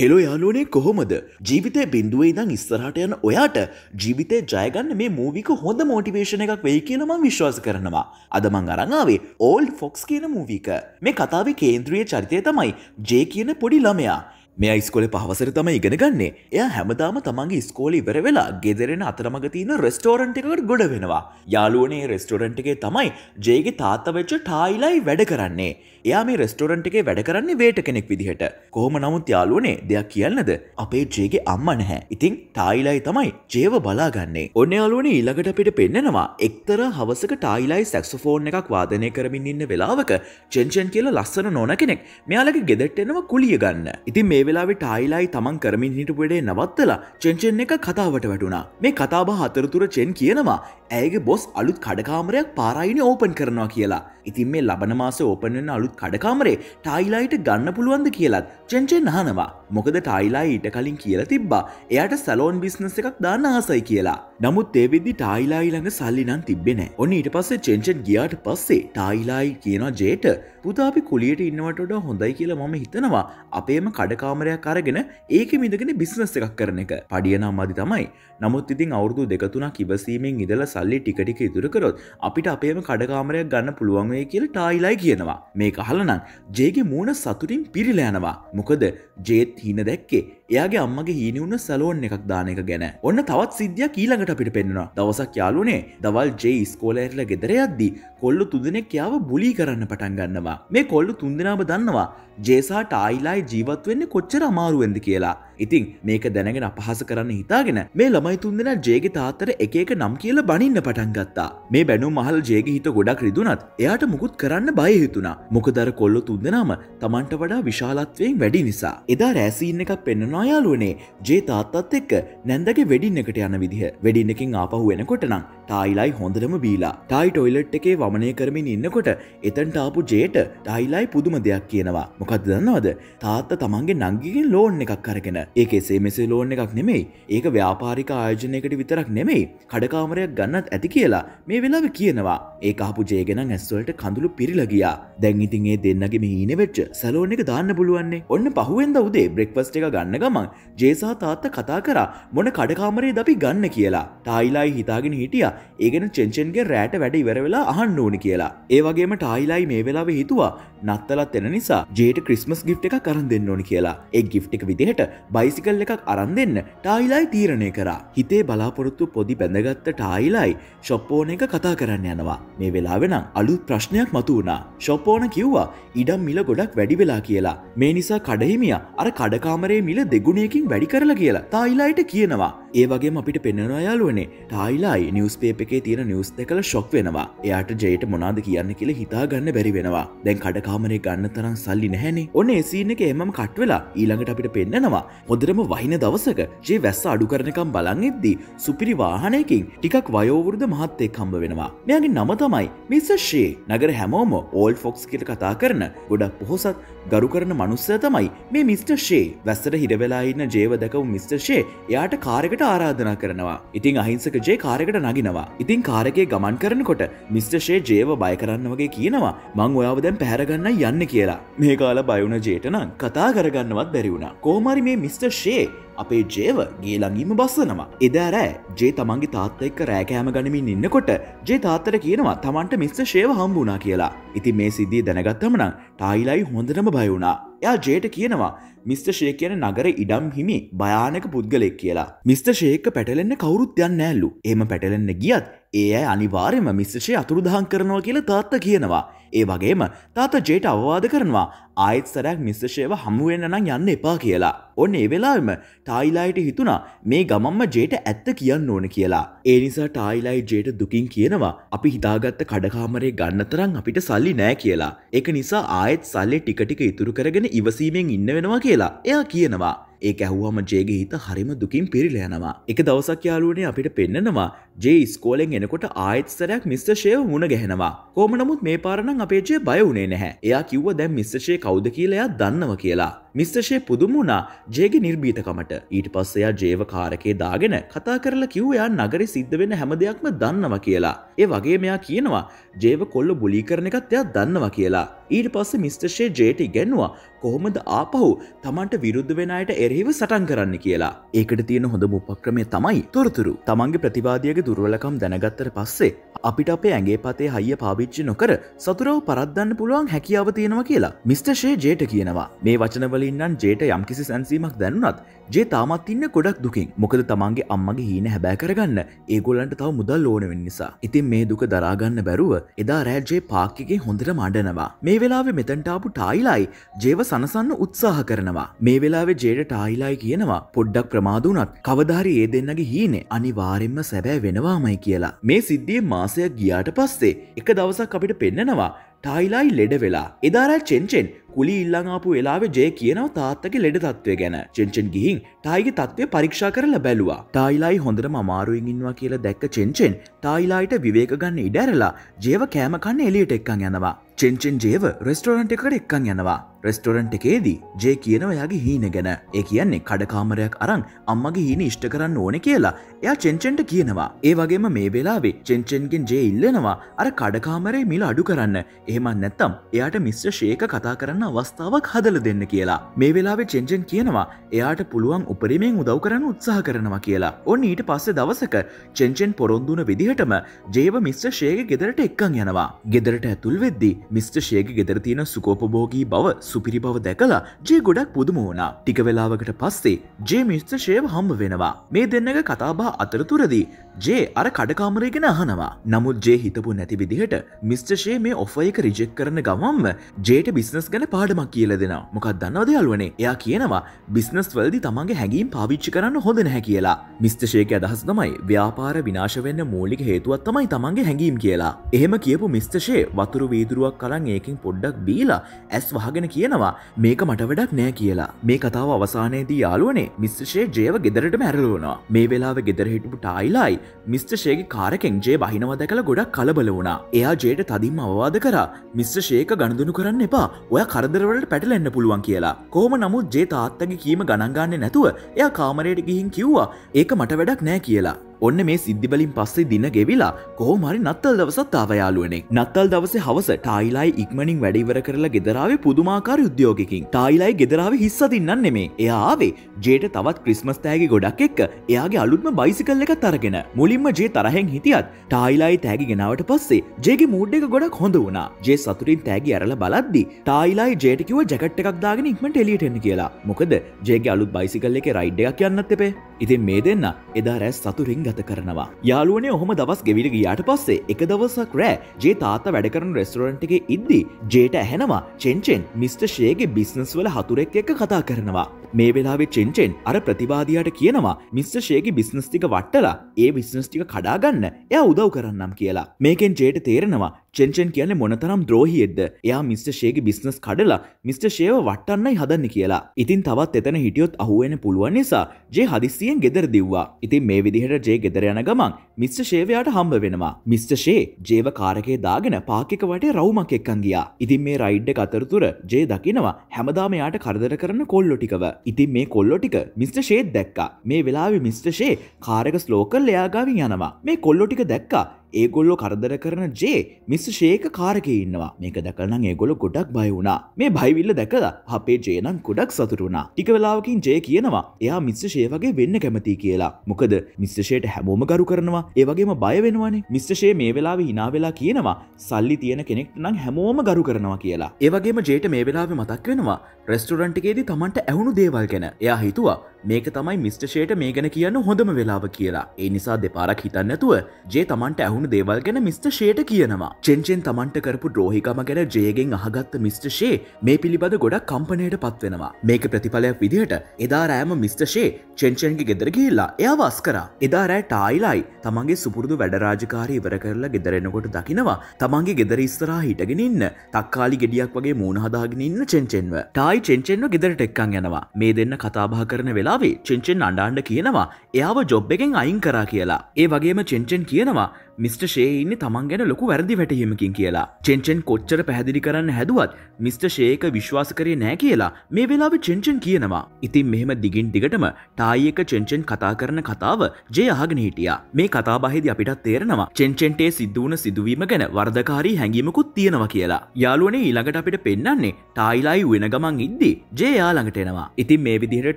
Hello යාලුවනේ කොහොමද? ජීවිතය බින්දුවේ ඉදං ඉස්සරහට යන ඔයාට ජීවිතය ජයගන්න මේ මූවික හොඳ මෝටිවේශන එකක් වෙයි කියලම විශ්වාස කරනවා. අදමං අරංාවේ ඕල්ඩ් ෆොක්ස් කියන මූවික මේ කතාව කේන්ද්‍රිය චරිතය තමයි ජේ කියන පොඩි ළමයා. මේ ස්කොල පහවසර තම ඉගෙන ගන්නේ. එය හැමදාම තමන්ගේ ස්කෝල ඉවර වෙලා ගෙදරෙන අතරමග තියන රෙස්ටෝරන්ට් එකකට ගොඩ වෙනවා. යාලුවනේ රෙස්ටෝරන්ට් එකේ තමයි ජේගේ තාත්ත වෙච්ච ටායිලයි වැඩ කරන්නේ. එයා මේ රෙස්ටෝරන්ට් එකේ වැඩ කරන්නේ වේට කෙනෙක් විදිහට. කොහොම නමුත් යාලුවනේ දෙයක් කියන්නද? අපේ ජේගේ අම්ම නැහැ. ඉතිං ටායිලයි තමයි ජේව බලාගන්නේ. ඔන්න යාලුවනේ ඊළඟට අපිට පෙන්නෙනවා එක්තර හවසක ටායිලයි සැක්සෆෝන් එකක් වාදනය කරමින් ඉන්න වෙලාවක චෙන්චන් කියලා ලස්සන නොන කෙනෙක් මෙයාලගේ ගෙදෙට්ට එනවා කුලිය ගන්න. ඉතින් මේ වෙලාවෙ ටයිලයි තමන් කරමින් හිටපුඩේ නවත්තලා චෙන්චෙන් එක කතාවට වැටුණා. මේ කතාබ හතරතුර චෙන් කියනවා. ඇයගේ බොස් අලුත් කඩකාමරයක් පාරයිනි ඕපන් කරනවා කියලා. ඉතින් මේ ලබන මාස ඕපනෙන් අලුත් කඩකාමරේ ටයිලයිට ගන්න පුළුවන්ද කියලත් චෙන්චෙන් අහනවා. මොකද ටයිලා ඊට කලින් කියලා තිබ්බා. එයට සැලෝන් බිස්නස් එකක් දාන්න ආසයි කියලා. නමුත් ඒවිදි ටයිලායි ළඟ සල්ලි නම් තිබෙන ඔන්න ඊට පස්සේ චෙන්චන් ගියාට පස්සේ ටයිලායි කියන ජේට පුතාපි කුලියට ඉන්නවටට හොඳයි කියලා මම හිතනවා. අපේම කඩකාමරයක් අරගෙන ඒක මිදගෙන බිස්නස් එකක් කරන එක. පඩියනම් මදි තමයි. නමුත් ඉතින් අවුරදු දෙකතුනක් ඉවසීමෙන් ඉදල සල්ලි ටිකටික ඉතුරකරොත් අපිට අපේම කඩකාමරයක් ගන්න පුළුවන්වේ කියල ටයිලයි කියනවා. මේ කහලනම් ජේගේ මූුණ සතුටින් පිරිලෑනවා මොකද ජේත් හින දැක්කේ එයාගේ අම්මගේ හීනිවුන්න සලෝන් එකක් දාන එක ගැන. ඔන්න තවත් සිද්ධිය කීළඟට අපිට පෙන්නවා දවසක් යාලුනේ දවල් ජේ ස්කෝලඇරල ගෙදර යද්දී කොල්ලු තුදනෙක් යාව බුලි කරන්න පටන් ගන්නවා. මේ කොල්ලු තුන්දෙනාව දන්නවා ජේසා ටයිලායි ජීවත් වෙන්න කොච්චර අමාරුවෙන්ද කියලා. ඉතින් මේක දැනගෙන අපහස කරන්න හිතාගෙන මේ ළමයි තුන්දෙන ජේගේ තාත්තර එක එක නම් කියල බනින්න පටන් ගත්තා. මේ බැනු මහල් ජේගේ හිත ගොඩක් රිදුනත් එයාට මුකුත් කරන්න බය හිතුනා මොකදර කොල්ලො තුන්දෙනම තමන්ට වඩා විශාලත්වයෙන් වැඩි නිසා. එදා රෑසිීන්න එකක් පෙන්න්නවා යාලුවනේ ජේ තාත්තත් එක්ක නැන්දගේ වෙඩින්න එකට යන විදිහ. වෙඩින්නකින් ආපහු වෙනකොටනම් ටයිලයි හොඳටම බීලා. ටයි ටොයිලට් එකේ වමනය කරමින් ඉන්නකොට එතන්ට ආපු ජේට ටයිලයි පුදුම දෙයක් කියනවා. මොකක්ද දන්නවද? තාත්ත තමන්ගේ නංගිගෙන් ලෝන් එකක් කරගෙන ඒක එසේ මෙසේ ලෝන් එකක් නෙමෙයි. ඒක ව්‍යාපාරික ආයෝජනයකට විතරක් නෙමෙයි. කඩකාමරයක් ගන්නත් ඇති කියලා මේ වෙලාව කියනවා. ඒ ආපු ජේගෙන ඇස්වලට කඳුළු පිරිලගියා දැන් ඉතින් ඒ දෙන්නගේ හීන වෙච්ච සැලෝන් එක දාන්න පුළුවන්නේ. ඔන්න පහුවෙන්ද උදේ බ්‍රෙක්ෆස්ට එක ගන්න ගමන් ජේසා තාත්ත කතා කර මොන කඩකාමරේ දපි ගන්න කියලා. ටයිලයි හිතාගෙන හිටිය. ඒගෙන චෙන්චන්ගේ රෑට වැඩ ඉවර වෙලා අහන්න ඕනි කියලා. ඒ වගේම ටයිලයි මේ වෙලාව හිතුවා නත්තලත් එන නිසා ජේට ක්‍රිස්මස් ගිෆ් එක කරන් දෙන්න ඕනි කියලා. එක් ගිෆ් එක විදිහට බයිසිකල් එකක් අරන් දෙන්න ටයිලයි තීරණය කරා. හිතේ බලාපොරොත්තු පොදි බැඳගත්ත ටයිලයි ශොප්පෝන එක කතා කරන්න යනවා. මේ වෙලාවෙනම් අලුත් ප්‍රශ්නයක් මතු වුණා ශොප්පෝන කිව්වා ඉඩම් මිල ගොඩක් වැඩි වෙලා කියලා. මේ නිසා කඩහිමිය අර කඩකාමරේ මිල දෙගුණයකින් වැඩි කරලා කියලා තායිලායිට කියනවා. ඒ වගේ අපිට පෙන්නවා යාලුවනේ ටයිලායි නිවස් පේප එකේ තියෙන නිවස් දෙකල ශොක් වෙනවා. එයාට ජයට මොනාද කියන්න කියල හිතාගන්න බැරි වෙනවා. දැන් කඩකාමරේ ගන්න තරම් සල්ලි නැහැනේ. ඔන්න එසින එක එමම කට්වෙලා ඊළඟට අපිට පෙන්න්නනවා හොදරම වහින දවසක ජේ වැස්ස අඩු කරනකම් බලන් එද්දී සුපිරි වාහනයකින් ටිකක් වයෝවෘද මහත්තෙක් කම්බ වෙනවා. මෙයාගේ නම තමයි මිස ශේ නගර හැමෝම ඕල් ෆොක්ස් කියල කතා කරන ගොඩක් පොහොසත් ගරු කරන මනුස්සය තමයි මේ මිස්ට ශේ වැස්සට හිරවෙලා ඉන්න ජේව දැකව මිස්ට ශේ එයාට කාරකට ආරාධනා කරනවා. ඉතින් අහිංසක ජේ කාරකට නගිනවා. ඉතින් කාරකේ ගමන් කරනකොට මිස්ට ශේ ජේව බය කරන්න වගේ කියනවා. මං ඔයාව දැන් පැහරගන්න යන්න කියලා. මේ කාල බයුණ ජේටනම් කතා කරගන්නවත් බැරිවුණ කෝමරි මේ මිස්ට ශේ අපේ ජේව ගේලඟීම බස්සනවා. එදාරෑ ජේ තමන්ගේ තාත්ත එක්ක රෑකෑම ගනිමින් ඉන්නකොට ජේ තාත්තර කියනවා තමන්ට මිස්ස ශේව හම්බුනා කියලා. ඉති මේ සිද්ධිය දැනගත්තමනම් ටයිලයි හොඳටම බයවුණා එයා ජේට කියනවා මිස්ට ශේ කියන නගර ඉඩම් හිමි භයානක පුද්ගලෙක් කියලා. මිස්ට ශේක පැටලෙන්න කවුරුත් යන්න ඇල්ලු එම පැටලෙන්න ගියත් ඒ අයි අනිවාර්යම මිස්ටශය අතුරුදහන් කරනවා කියල තාත්ත කියනවා. ඒ වගේම තාත ජේට අවවාද කරනවා ආයත් සරයක් මිස්ටශයව හමුවෙන්න නම් යන්න එපා කියලා. ඔන්න ඒ වෙලාම ටයිලායිට හිතුනා මේ ගමම්ම ජේට ඇත්ත කියන්න ඕන කියලා. ඒ නිසා ටයිලයි ජේට දුකින් කියනවා අපි හිතාගත්ත කඩකාමරේ ගන්න තරම් අපිට සල්ලි නෑ කියලා. එක නිසා ආයත් සල්ලි ටිකටික ඉතුරු කරගෙන ඉවසීමෙන් ඉන්න වෙනවා කියලා එයා කියනවා. ඒ ඇහුවම ජේගේ හිත හරිම දුකින් පිරිල යනවා. එක දවසක් යාලුවනේ අපිට පෙන්න්නනවා ජේ ස්කෝලෙන් එනකොට ආයත්සරයක් මිස්ට ශේව මුණ ගැහෙනවා. කෝම නමුත් මේ පාරණං අපේජේ බය වුණේ නැහැ. එයා කිව්ව දැම් මිස්ටශේ කවුද කියලයා දන්නව කියලා. මිස්ටශේ පුදුමුණා ජේගේ නිර්බීතකමට ඊට පස්සයා ජේව කාරකේ දාගෙන කතා කරලා කිව්වයා නගරි සිද්ධ වෙන හැම දෙයක්ම දන්නවා කියලා. ඒ වගේ මෙයා කියනවා ජේව කොල්ල බුලි කරන එකත් එයා දන්නවා කියලා. ඊට පස්ස මිස්ටර්ෂේ ජේට ඉගැන්වා කොහොමද ආපහු තමන්ට විරුද්ධ වෙන අයට එරහිව සටන් කරන්න කියලා. ඒකට තියෙන හොඳ උපක්‍රමය තමයි තොරතුරු. තමන්ගේ ප්‍රතිවාදියගේ දුර්වලකම් දැනගත්තර පස්සේ අපිට අපේ ඇගේ පතේ හයිය පාවිච්චි නොකර සතුරව පරද්දන්න පුළුවන් හැකියාව තියෙනවා කියලා මිස්ටර්ෂේ ජේට කියනවා. මේ වචනවලින්නම් ජේට යම්කිසි සැන්සීමක් දැනුනත් ජේ තාමත් ඉන්න ගොඩක් දුකින්. මොකද තමන්ගේ අම්මගේ හීන හැබෑ කරගන්න ඒගොල්ලන්ට තව මුදල් ඕනවෙන්න නිසා. ඉතින් මේ දුක දරාගන්න බැරුව එදා රෑජ්ජේ පාක්කිගේ හොඳට මඩනවා. මේ වෙලාවෙ මෙතැන්ටාපු ටායිලයි ජේව සනසන්න උත්සාහ කරනවා. මේ වෙලාවෙ ජේට ටායිලායි කියනවා පොඩ්ඩක් ප්‍රමාදුනත් කවධාරි ඒ දෙන්නගේ හීනේ අනිවාරෙන්ම සැබෑ වෙනවාමයි කියලා. මේ සිද්ධිය මාසයක් ගියාට පස්සේ එක දවසක් අපිට පෙන්නනවා ටයිලයි ලෙඩ වෙලා. එදාරා චෙන්චෙන් කුලි ඉල්ලංආපු වෙලාවේ ජය කියනව තාත්තගේ ලෙඩ තත්වය ගැන. චෙන්චෙන් ගිහින් ටයිගේ තත්වය පරීක්ෂා කරලා බැලවා. ටයිලයි හොඳට මමාරුවෙන් ඉන්නවා කියලා දැක්ක චෙන්චෙන් ටයිලායිට විවේක ගන්න ඉඩැරලා ජේව කෑමකන්න එලියට එක්කං යනවා. චෙන්චෙන් ජේව රෙස්ටෝරන්ට් එකට එක්කං යනවා. රෙස්ටෝරන්ට් එකේදී ජේ කියනව යාගේ හීන ගැන. ඒ කියන්නේ කඩකාමරයක් අරං අම්මගේ හීන ඉෂ්ට කරන්න ඕන කියලා. එයා චෙන්චෙන්ට කියනවා. ඒ වගේම මේ වෙලාවේ චෙන්චෙන්ගෙන් ජේ ඉල්ලෙනවා අර කඩකාමරේ මිල අඩු කරන්න. එහෙමත් නැත්තම් එයාට මිස්්‍ර ශේක කතා කරන්න අවස්ථාවක් හදල දෙන්න කියලා. මේ වෙලාවේ චෙන්චෙන් කියනවා එයාට පුළුවන් උපරිමෙන් උදව් කරන්න උත්සාහ කරනවා කියලා. ඔන්න ඊට පස්සේ දවසක චෙන්චෙන් පොරොන්දුන විදිහටම ජේව මිස්්‍ර ශේක ගෙදරට එක්කං යනවා. ගෙදරට ඇතුල් වෙද්දි මිස්ට ශේක ගෙදර තියෙන සුකෝපභෝගී බව සුපිරි බව දැකලා ජේ ගොඩක් පුදුම වුණා. ටික වෙලාවකට පස්සේ ජේ මිස්ට ශේව හම්බ වෙනවා. මේ දෙන්නක කතාබා අතරතුරදී ජේ අර කඩකාමරයගෙන අහනවා. නමුත් ජේ හිතපු නැති විදිහට මිස්ටර්ෂේ මේ ඔෆයක රිජෙක් කරන ගමම්ම ජේට බිස්නස් ගැන පාඩමක් කියල දෙෙන මොකක් දන්නවද යාලුවනේ එයා කියනවා බිස්නස් වල්දි තමන්ගේ හැඟීම් පාවිච්චි කරන්න හොඳ නැහැ කියලා. මිස්ටර්ෂේක අදහස් තමයි ව්‍යාපාර විනාශ වෙන්න මූලික හේතුවත් තමයි තමන්ගේ හැඟීම් කියලා. එහෙම කියපු මිස්ටර්ෂේ වතුරු වීදුරුවක් කලන් ඒකින් පොඩ්ඩක් බීලා ඇස් වහගෙන කියනවා මේක මට වැඩක් නෑ කියලා. මේ කතාව අවසානයේදී යාලුවනේ මිස්ටර්ෂේ ජේව ගෙදරට මැරලුවනවා මේ වෙලාව ගෙදර හිටපු ටයිලයි මිස්ට ශේක කාරකෙන් ජේ බහිනව දැකළ ගොඩක් කලබල වුණා. එයා ජේට තදින්ම අවවාද කරා මිස්ට ශේක ගණඳුණු කරන්න එපා. ඔය කරදරවලට පැටලෙන්න පුළුවන් කියලා. කෝම නමුත් ජේ තාත්තගේ කීම ගණන්ගන්න නැතුව එයා කාමරයට ගිහින් කිව්වා ඒක මට වැඩක් නෑ කියලා. ඔන්න මේ සිද්ධිබලින් පස්සේ දින ගෙවිලා කෝමරි නත්තල් දවසත් ආවයාලුවනෙක් නත්තල් දවස හවස ටයිලයි ඉක්මනින් වැඩිවර කරලා ගෙදරාවේ පුදුමාකාර උද්‍යෝගකින්. ටයිලයි ගෙදරාව හිස්සදින්නන් නෙමේ. එයාවේ ජේට තවත් ක්‍රිස්මස් තෑගි ගොඩක් එක්ක. එයාගේ අලුත්ම බයිසිකල් එක තරගෙන මුලින්ම ජේ තරහෙන් හිටියත් ටයිලයි තෑගි ගෙනාවට පස්සේ ජේගේ මුඩ් එක ගොඩක් හොඳ වුණා. ජේ සතුරින් තෑගි අරල බලද්දි ටයිලයි ජේටකිව ජැකට් එකක් දාගෙන ඉක්මට එලියටෙන්න කියලා. මොකද ජේගේ අලුත් බයිසිකල් එක රයිඩ් එකක් යන්නත් එපේ. ඉතින් මේ දෙන්න එදා රැස් සතුරින් ගත කරනවා. යාලුවනේ ඔහොම දවස් ගෙවිට ගියාට පස්සේ එක දවසක් රෑ ජේ තාත වැඩ කරන රෙස්ටරන්ට් එක ඉද්දි ජේට ඇහෙනවා චෙන්චෙන් මිස්ට ශේගේ බිස්නස් වල හතුරෙක් එක්ක කතා කරනවා. මේ වෙලාවේ චෙන්චෙන් අර ප්‍රතිවාදයාට කියනවා මිස්ට ශේගේ බිස්නස්ටික වට්ටලා ඒ බිස්නස්ටික කඩාගන්න එය උදව් කරන්නම් කියලා. මේකෙන් ජේට තේරෙනවා චෙන්චෙන් කියන මොනතරම් ද්‍රෝහියෙද්ද එයා මිස්ට ශේගේ බිස්නස් කඩලා මිස්ට ශේව වටන්නයි හදන්න කියලා. ඉතින් තවත් එතන හිටියොත් අහුවෙන පුළුවන් නිසා ජේ හදිසියෙන් ගෙදර දිව්වා. ඉතින් මේ විදිහට ජේ ගෙදර යන ගමන් මිස්ට ශේවයාට හම්බ වෙනවා. මිස්ට ශේ ජේව කාරකේ දාගෙන පාකික වටේ රවුමක් එක්කන් ගියා. ඉතින් මේ රයිඩ්ඩ අතරතුර ජේ දකිනවා හැමදාම යාට කරදර කරන කොල්ලො ටිකව. ඉතින් මේ කොල්ලො ටික මිස්ට ශේත් දැක්කා. මේ වෙලාවෙ මිස්ට ශේ කාරක ස්ලෝකල් එයාගාවින් යනවා. මේ කොල්ලො ටික දැක්කා ඒගොල්ලො කරදර කරන ජේ මිස් ශේක කාරක ඉන්නවා. මේක දැකලනම් ඒගොල ගොඩක් බය වුණා. මේ බයිවිල්ල දැකලා අපේ ජේනන් ගොඩක් සතුරුුණා ටික වෙලාවකින් ජය කියනවා එයා මිස්ස ශේවගේ වෙන්න කැමති කියලා. මොකද මිස්සෂයට හැමෝම ගරු කරනවා. ඒවගේම බය වෙනවානේ. මිස්සෂේ මේ වෙලාව හිනාවෙලා කියනවා සල්ලි තියෙන කෙනෙක් නම් හැමෝම ගරු කරනවා කියලා. ඒවගේම ජේට මේ වෙලාව මතක් වෙනවා රෙස්ටරන්ටිකේදී තමන්ට ඇහුණු දේවල් ගැන. එයා හිතුවා මේක තමයි මිස්ටෂේට මේ ගැන කියන්න හොඳම වෙලාව කියලා. ඒ නිසා දෙපාරක් හිතන්නතුව ජේ තමන්ට ඇහුණු දේවල් ගැන මිස්ට ෂේට කියනවා. චෙන්චෙන් තමන්ට කරපු ද්‍රෝහිකම ගැන ජයගෙන් අහගත්ත මිස්ට ෂේ මේ පිළිබඳ ගොඩක් කම්පනයට පත්වෙනවා මේක ප්‍රතිඵලයක් විදිහට එදා රෑම මිස්ට ෂේ චෙන්චන්ගේ ගෙදර ගිල්ලා එයා වස් කර. එදා රෑ ටයිලයි තමන්ගේ සුපුරදු වැඩරාජකාරී ඉවර කරලා ගෙදරෙනකොට දකිනවා තමන්ගේ ගෙදර ඉස්සරා හිටගෙන ඉන්න තක්කාලි ගෙඩියක් වගේ මූුණ හදාගෙන ඉන්න චෙන්චෙන්ව ටයි චෙන්චෙන්ව ගෙදරට එක්කන් යනවා. මේ දෙන්න කතාබා කරන වෙලා වෙලාවේ චෙන්චෙන් අඩාන්ඩ කියනවා එයාව ජොබ් එකෙන් අයින් කරා කියලා. ඒ වගේම චෙන්චෙන් කියනවා මිස්ට ෂේ ඉන්න තමන් ගැන ලොකු වැරදි වැටහීමකින් කියලා. චෙන්චෙන් කොච්චර පැහැදිලි කරන්න හැදුවත් මිස්ට ෂේක විශ්වාස කරේ නෑ කියලා මේ වෙලාව චෙන්චෙන් කියනවා. ඉතින් මෙහෙම දිගින් දිගටම ටායික චෙන්චෙන් කතා කරන කතාව ජය අහගෙන හිටියා. මේ කතාබහිදි අපිටත් තේරෙනවා චෙන්චෙන්ටේ සිද්ධුවන සිදුවීම ගැන වර්ධකාරී හැඟීමකුත් තියෙනවා කියලා. යාලුවනේ ඊළඟට අපිට පෙන්න්නන්නේ ටායිලායි වෙන ගමන් ඉද්දි ජේ යාළඟට එනවා. ඉතින් මේ විදිහට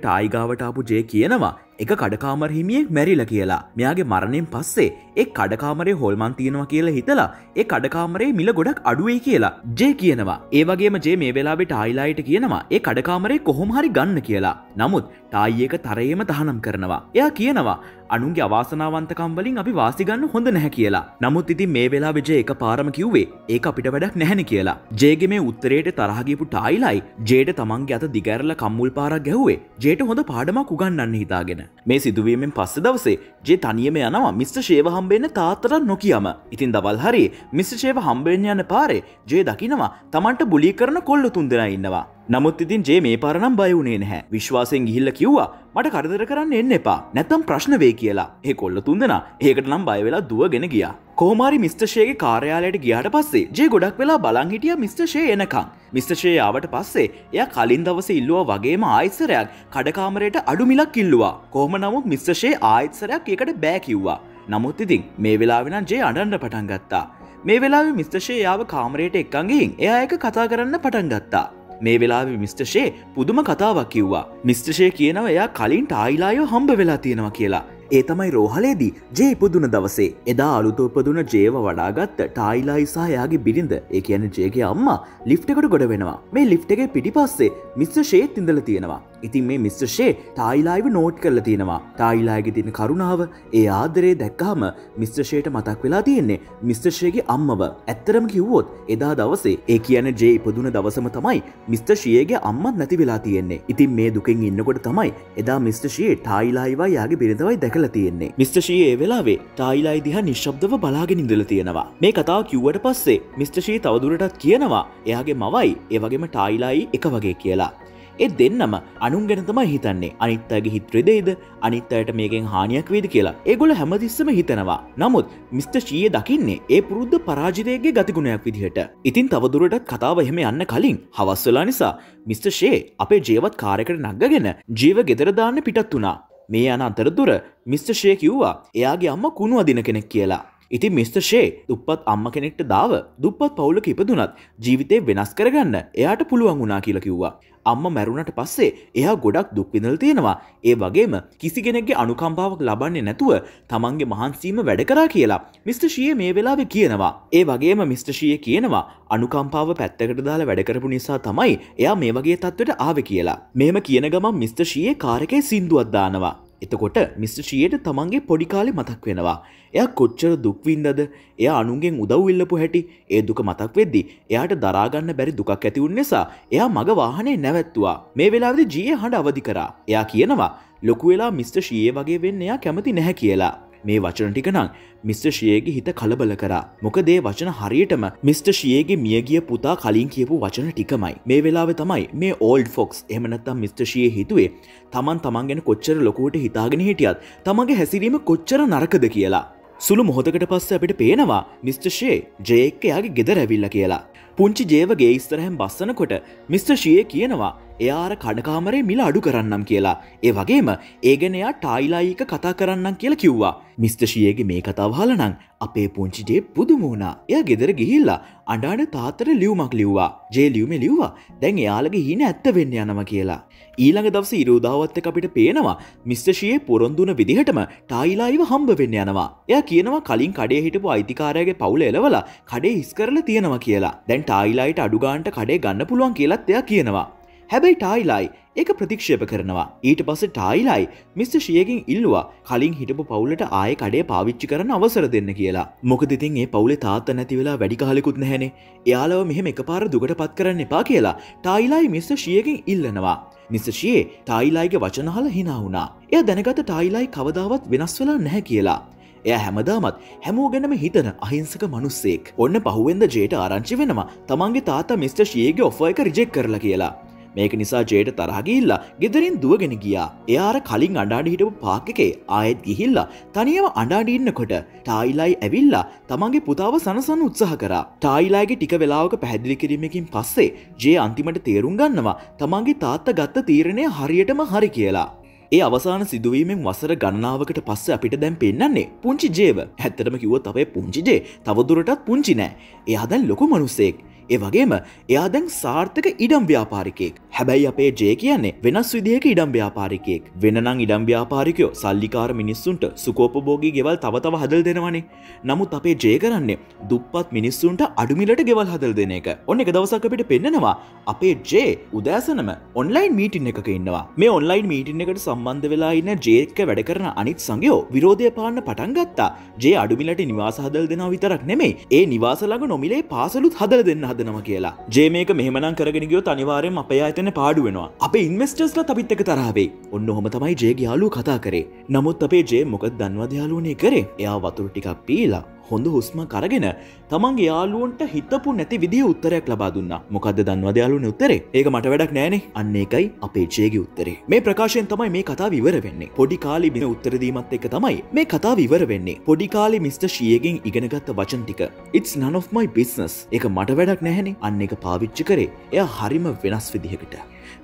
ටායිගාවටාපු ජේ කියනවා එක කඩකාමර හිමියෙක් මැරිල කියලා. මෙයාගේ මරණයෙන් පස්සේ එක් කඩකාමරේ හොල්මන් තියෙනවා කියලා හිතලා ඒ කඩකාමරේ මිල ගොඩක් අඩුවේ කියලා ජේ කියනවා. ඒවගේම ජේ මේ වෙලාබෙට ආයිලායිට කියනවා. ඒ කඩකාමරේ කොහොම හරි ගන්න කියලා. නමුත් ටායියක තරයම තහනම් කරනවා. එයා කියනවා අනුන්ගේ අවාසනාවන්තකම්වලින් අපි වාසිගන්න හොඳ නැහැ කියලා. නමුත් ඉතින් මේ වෙලා විජය එක පාරම කිව්වේ ඒ අපිට වැඩක් නැහැන කියලා. ජේගෙ මේ උත්තරයට තරහගපු ටයිලයි ජේට තමන්ගේ අත දිගැරල කම්මුල් පාරක් ගැහුවේ. ජේට හොඳ පාඩමක් උගන්නන්න හිතාගෙන. මේ සිදුවීමෙන් පස්ස දවසේ ජේ තනියම යනවා මිස්ට ශේව හම්බෙන්න තාතරත් නොකියම. ඉතින් දවල් හරි මිස්ට ශේව හම්බෙන් යන පාරේ ජේ දකිනවා තමන්ට බුලි කරන කොල්ල තුන්දෙන ඉන්නවා. නමුත් ඉතින් ජේ මේ පරනම් බයවුණේ නැහැ. විශ්වාසයෙන් ගිහිල්ල කිව්වා මට කරදර කරන්න එන්න එපා. නැත්තම් ප්‍රශ්න වේ කියලා. ඒ කොල්ල තුන්දෙන ඒකට නම් බයවෙලා දුවගෙන ගියා. කෝමාරි මිස්ටර්ෂයගේ කාර්යාලයට ගියාට පස්සේ ජේ ගොඩක් වෙලා බලන් හිටිය මිස්ටර්ෂය එනකං මිස්ටර්ෂය ආවට පස්සේ එය කලින් දවස ඉල්ලුව වගේම ආයිත්සරයක් කඩකාමරයට අඩු මිලක් ඉල්ලවා. කොහම නමුත් මිස්ටර්ෂය ආයිත්සරයක් එකට බෑකිව්වා නමුත් ඉතින් මේ වෙලාවෙන ජේ අඩන්ඩ පටන් ගත්තා. මේ වෙලා මිස්ටර්ෂය යාව කාමරයට එක්කංගින් එයා එක කතා කරන්න පටන් ගත්තා. මේ වෙලාව මිස්ටර්ෂේ පුදුම කතාවක් කිව්වා. මිස්ටර්ෂය කියනව එයා කලින් ටයිලායෝ හම්බ වෙලා තියෙනවා කියලා. ඒ තමයි රෝහලේදී ජේ ඉපදුන දවසේ. එදා අලුතෝපදුන ජේව වඩාගත්ත ටයිලායිසායාගේ බිරිඳ. ඒ කියන ජේගේ අම්මා ලිෆ්ටකට ගොඩ වෙනවා. මේ ලිෆ්ටගේ පිටිපස්සේ මිස්ස ශේත් ඉඳල තියෙනවා. ඉතින් මේ මිස්ට ෂේ ටයිලායිව නෝට් කරල තියෙනවා. ටයිලාගේ තින කරුණාව ඒ ආදරේ දැක්කාම මිස්ටර්ෂයට මතක් වෙලා තියෙන්නේ මිස්ටර්ෂයගේ අම්මව. ඇත්තරම කිව්වොත් එදා දවසේ ඒ කියන ජේ ඉපදුන දවසම තමයි මිස්ටර්ශයගේ අම්මත් නැති වෙලා තියෙන්නේ. ඉතින් මේ දුකෙන් ඉන්නකොට තමයි එදා මිස්ටර්ශයේ ටයිලායිවා යාගේ බිරිඳවයි දැකල තියෙන්නේ. මිස්ටර්ශී ඒ වෙලාවේ ටයිලායි දිහ නිශ්බ්දව බලාගෙන ඉඳල තියෙනවා. මේ කතාව කිව්වට පස්සේ මිස්ටර්ශී තවදුරටත් කියනවා එයාගේ මවයි ඒවගේම ටයිලායි එක වගේ කියලා. ඒ දෙන්නම අනුන් ගැන තමයි හිතන්නේ. අනිත් අයගේ හිත්‍රදේද අනිත් අයට මේකෙන් හානියක් වේද කියලා. ඒගොල හැමතිස්සම හිතනවා. නමුත් මිස්ට ශීය දකින්නේ ඒ පුරුද්ධ පරාජිතයගේ ගතිගුණයක් විදිහට. ඉතින් තවදුරටත් කතාව එහෙම යන්න කලින් හවස්වලා නිසා මිස්ට ෂේ අපේ ජේවත් කාරකට නගගෙන ජීව ගෙදරදාන්න පිටත් වුණා. මේ යන අතරතුර මිස්ට ෂේ කිව්වා එයාගේ අම්ම කුණු අදින කෙනෙක් කියලා. ඉතින් මිස්ට ෂේ දුප්පත් අම්ම කෙනෙක්ට දාව දුප්පත් පවුලක ඉපදුනත් ජීවිතය වෙනස් කරගන්න එයාට පුළුවන් වුණා කියලා කිව්වා. අම්ම මැරුණට පස්සේ එයා ගොඩක් දුක්විඳල් තියෙනවා. ඒ වගේම කිසිගෙනෙක්ගේ අනුකම්පාවක් ලබන්නේ නැතුව තමන්ගේ මහන්සීම වැඩ කරා කියලා මිස්ට ශිය මේ වෙලාවෙ කියනවා. ඒ වගේම මිස්ට ශිය කියනවා අනුකම්පාව පැත්තකට දාලා වැඩකරපු නිසා තමයි එයා මේ වගේ තත්වට ආව කියලා. මෙම කියන ගමන් මිස්ට ශිය කාරකය සිින්දුවත්දානවා එතකොට මිස්ට ශියට තමන්ගේ පොඩිකාලි මතක් වෙනවා. එය කොච්චර දුක්වින්දද එය අනුන්ගෙන් උදව්විල්ලපු හැටි. ඒ දුක මතක් වෙද්දි එයාට දරාගන්න බැරි දුකක් ඇතිවුන් නිසා එයා මග වාහනේ නැවැත්තුවා. මේ වෙලාවෙදි ජිය හඬ අවධි කරා. එයා කියනවා ලොකු වෙලා මිස්ට ශිය වගේ වෙන්න එයා කැමති නැහැ කියලා. මේ වචන ටික නම් මිස්ට ශියගේ හිත කලබල කරා. මොකදේ වචන හරියටම මිස්ට ශියගේ මියගිය පුතා කලින් කියපු වචන ටිකමයි. මේ වෙලාව තමයි මේ ඕල්ඩ් ෆොක්ස් එමනත්තම් මිස්ට ශිය හිතුවේ තමන් තමන් ගැන කොච්චර ලොකෝට හිතාගෙන හිටියත් තමගේ හැසිරීම කොච්චර නරකද කියලා. සුළු මොහොතකට පස්ස අපිට පේනවා මිස්ට ෂේ ජයක්ක යාගේ ගෙදර ඇවිල්ල කියලා. පුංචි ජේවගේ ඉස්තරහැම් බස්සනකොට මිස්ට ශිය කියනවා එයාර කඩකාමරේ මිල අඩු කරන්නම් කියලා. ඒ වගේම ඒගෙනයා ටයිලායික කතා කරන්නම් කියලා කිව්වා. මිස්ට ශියගේ මේ කතාවහලනං අපේ පුංචිජේ පුදුමුණා එය ගෙදර ගිහිල්ලා අඩාඩ තාතර ලියවමක් ලිව්වා ජේ ලියුම ලිව්වා දැන් එයාලගේ හින ඇත්ත වෙන්න යනම කියලා. ඊළඟ දවස ඉරුදාවත්ත අපිට පේනවා මිස්ටශයේ පොරොන්දුන විදිහටම ටයිලායිව හම්බ වෙන්න යනවා. එය කියනවා කලින් කඩේ හිටපු අයිතිකාරයගේ පවුල එලවලා කඩේ හිස් කරල තියෙනවා කියලා. දැන් ටයිලායිට අඩුගාන්ට කඩේ ගන්න පුළුවන් කියලත් එයා කියනවා. හැබැයි ටයිලායි ඒක ප්‍රතික්ෂේප කරනවා. ඊට පස ටයිලයි මිස්ට ශියකින් ඉල්ලවා කලින් හිටපු පවුලට ආය කඩේ පාවිච්චි කරන අවසර දෙන්න කියලා. මොකදතින් ඒ පවුලේ තාත්ත නැති වෙලා වැඩිකාලෙකුත් නැහැනේ. එයාලව මෙහෙම එක පාර දුකට පත් කරන්න එපා කියලා ටයිලයි මිස්ට ශියකින් ඉල්ලනවා. මිසශයේ ටයිලයිගේ වචනහල හිනා වුණා. එය දැනගත ටයිලයි කවදාවත් වෙනස් වෙලා නැහැ කියලා. එය හැමදාමත් හැමෝ ගැනම හිතන අහිංසක මනුස්සෙක්. ඔන්න පහුවෙන්ද ජේට ආරංචි වෙනවා. තමන්ගේ තාතා මිස්ට ශයගේ ඔෆ එක රිජෙක් කරලා කියලා. මේක නිසා ජයට තරහගිල්ලා ගෙදරින් දුවගෙන ගියා. එයාර කලින් අඩාඩ හිටපු පාකකේ ආයෙත් ගිහිල්ලා තනියම අඩාඩින්නකොට ටායිලයි ඇවිල්ලා තමන්ගේ පුතාව සනසන්න උත්සාහ කර. ටායිලාගේ ටික වෙලාවක පැහැදිලි කිරීමකින් පස්සේ ජේ අන්තිමට තේරුම් ගන්නවා තමන්ගේ තාත්ත ගත්ත තීරණය හරියටම හරි කියලා. ඒ අවසාන සිදුවීමෙන් වසර ගණනාවකට පස්ස අපිට දැන් පෙන්න්නන්නේ පුංචි ජේව. හැත්තරම කිව්ව අපේ පුංචිජේ තවදුරටත් පුංචි නෑ. එයා දැන් ලොකු මනුස්සෙක්. ඒ වගේම එයා දැන් සාර්ථක ඉඩම් ව්‍යාපාරිකයෙක්. හැබැයි අපේ ජේ කියන්නේ වෙනස් විදිහක ඉඩම් ව්‍යාපාරිකයෙක්. වෙනනම් ඉඩම් ව්‍යාපාරිකයෝ සල්ලිකාර මිනිස්සුන්ට සුකෝපභෝගී ගෙවල් තවතව හදල් දෙනවනේ. නමුත් අපේ ජේ කරන්නේ දුප්පත් මිනිස්සුන්ට අඩුමිලට ගෙවල් හදල් දෙන එක. ඔන්න එක දවසක් අපිට පෙන්නවා අපේ ජේ උදෑසනම ඔන්ලයින් මීටින් එකක ඉන්නවා. මේ ඔන්ලයින් මීටින් එකට සම්බන්ධ වෙලා ඉන්න ජේක වැඩ කරන අනිත් සංගයෝ විරෝධය පාන්න පටන් ගත්තා. ජේ අඩුමිලට නිවාස හදල් දෙෙන විතරක් නෙමේ ඒ නිවාසලඟ නොමිලේ පාසලුත් හදල දෙන්න හදනවා කියලා. ජේමේක මෙහමන කරගෙන ගියෝ අනිවාරයෙන් අපේ අතන පාඩු වෙනවා. අප ඉන්වස්ටර්ස්ල තබිත් එක තරාවේ ඔන්න හොම තමයි ජේ යාලු කතා කරේ. නමුත් අපේ ජේ මොක දන්වදයාලුවනේ කරේ? එයා වතුර ටිකක් පීලා හොඳ හුස්ම කරගෙන තමන්ගේ යාලුවන්ට හිතපු නැති විදිහ උත්තරයක් ලබා දුන්න. මොකද දන්වදයාලුන උත්තරේ? ඒක මට වැඩක් නෑනේ. අන්න එකයි අපේ ජේගේ උත්තරේ. මේ ප්‍රකාශයෙන් තමයි මේ කතා විවර වෙන්නේ. පොඩි කාලි බින උත්තරදීමත් එක තමයි මේ කතා විවර වෙන්නේ. පොඩි කාලි මිස්ට ශියගෙන් ඉගෙනගත්ත වචන් ටික. ඉట్స్ none of my business. එක මට වැඩක් නැහැනේ අන්න එක පාවිච්චි කරේ එය හරිම වෙනස් විදිහකට.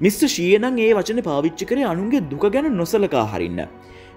මිස්ට ශීයනං ඒ වචන පාවිච්චි කරේ අනුන්ගේ දුක ගැන නොසලකා හරින්න.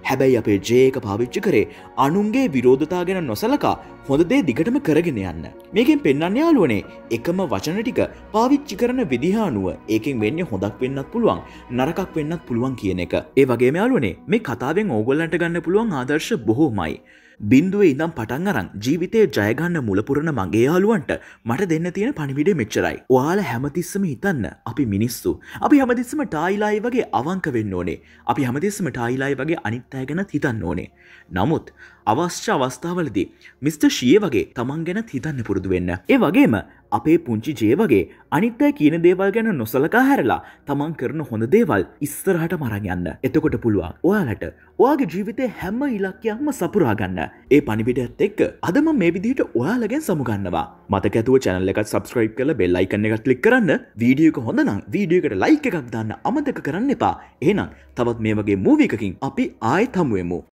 හැබැයි අපේ ජේක පාවිච්චි කරේ අනුන්ගේ විරෝධතා ගැන නොසලකා හොඳදේ දිගටම කරගෙන යන්න. මේකෙන් පෙන්න්න යාලුවනේ එකම වචන ටික පාවිච්චි කරන විදිහානුව ඒකෙන් වෙන්න හොදක් වෙන්නත් පුළුවන් නරකක් වෙන්නත් පුළුවන් කියන එක. ඒ වගේ යාලුවනේ මේ කතාවෙන් ඕගොල්ලන්ට ගන්න පුළුවන් ආදර්ශ බොහෝමයි. බින්දුවේ ඉඳම් පටන් අරන් ජීවිතය ජයගන්න මුලපුරණ මගේ යාලුවන්ට මට දෙන්න තියෙන පනිවිඩ මෙච්චරයි. ඔයාල හැමතිස්සම හිතන්න අපි මිනිස්සු. අපි හැමතිස්සම ටායිලායි වගේ අවංක වෙන්න ඕනේ. අපි හැමතිස්සම ටායිලායි වගේ අනිත්තය ගැන හිතන්න ඕනේ. නමුත් අවශ්‍ය අවස්ථාවලදී මිස්ට ශිය වගේ තමන් ගැන හිතන්න පුරුදු වෙන්න. ඒ වගේම අපේ පුංචි ජේ වගේ අනිත්තය කියන දේවල් ගැන නොසලකා හැරලා තමන් කරන හොඳ දේවල් ඉස්සරහට මරන් යන්න. එතකොට පුළුවන් ඔයාලට ඔයාගේ ජීවිතය හැම්ම ඉලක්කයක්ම සපුරාගන්න. ඒ පනිිටත් එක්ක අදම මේ විදිහට ඔයාලගෙන් සමුගන්නවා. මතකඇතුව චැනල්ල එකත් සබස්ක්‍රයිබ් කල බෙල්ලයිකන්න එකත් ලික් කරන්න වීඩියක හොඳනම් වීඩියකට ලයික එකක් දන්න අමතක කරන්න එපා. ඒනම් තවත් මේ වගේ මූවිකකින් අපි ආය තමුවමු.